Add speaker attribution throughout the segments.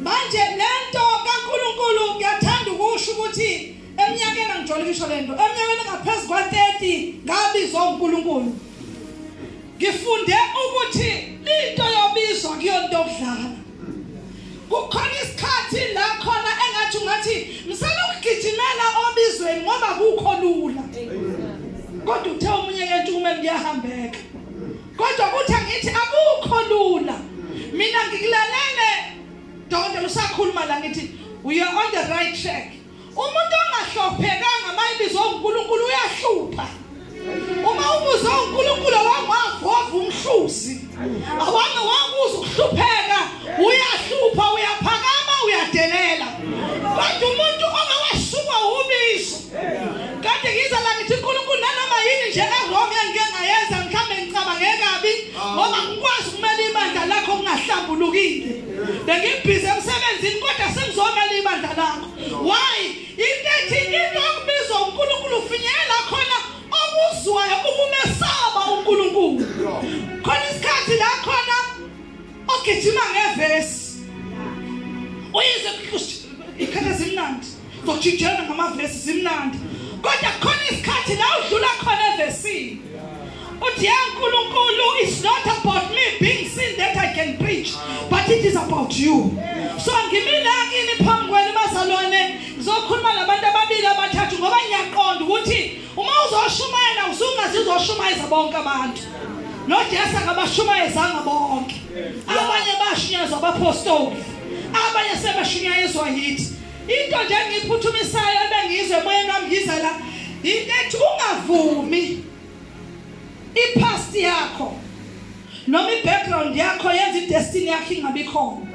Speaker 1: manje lento kaNkuluNkulu ngiyathanda ukusho ukuthi eminyakeni angijole ngisho lento eminyakeni ngaphezulu kwa30 ngabizwa uNkulunkulu ngifunde ukuthi into yobizwa kuyonto okudlala kukhona isikhathi la khona engathi ungathi ngiselokugijimela obizweni ngoba kukho lula. Kodwa uthe omunye yento kumele kuyahambeka. Kodwa kuthi angithi on the right track umuntu ongahlophekanga mayibizo uNkulunkulu uyahlupha. Uma ubuzo uNkulunkulu awangavova umhluzi awange wakuza ukuhlupheka uyahlupha uyaphakama uyadelela. Kodwa umuntu ongawashuka ubizo kade ngiza la ngithi uNkulunkulu nanoma yini nje ewrong engike ngayenza mhlambe ngicabange kabi ngoba ngikwazi ukumela ibandla lakho kungahlambulukile. Bengibhizi emsebenzini ogijima ngevesi uyizwe ikhatha zimnandi. Zojijana ngamavesi zimnandi. Kodwa khona isikhathi la udlula khona evesini uthi ya nkulunkulu it's not about me being seen that i can preach but it is about you. So ngimile kini phambi kwenu bazalwane ngizokhuluma labantu ababili abathathu ngoba ngiyaqonda ukuthi uma uzoshumayela usungazizoshumayeza bonke abantu. Nojesu akabashumayezanga bonke abapostoli abanye sebashunyayezwa yithi into nje engiyiphuthumisayo ebengizwe emoyeni wami ethi ungavumi ipast yakho noma i-background yakho yenza i-destiny yakho ingabi khona.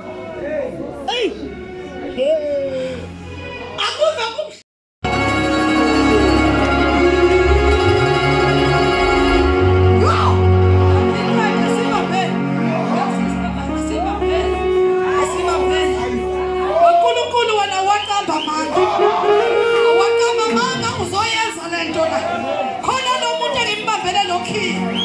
Speaker 1: Akuve key.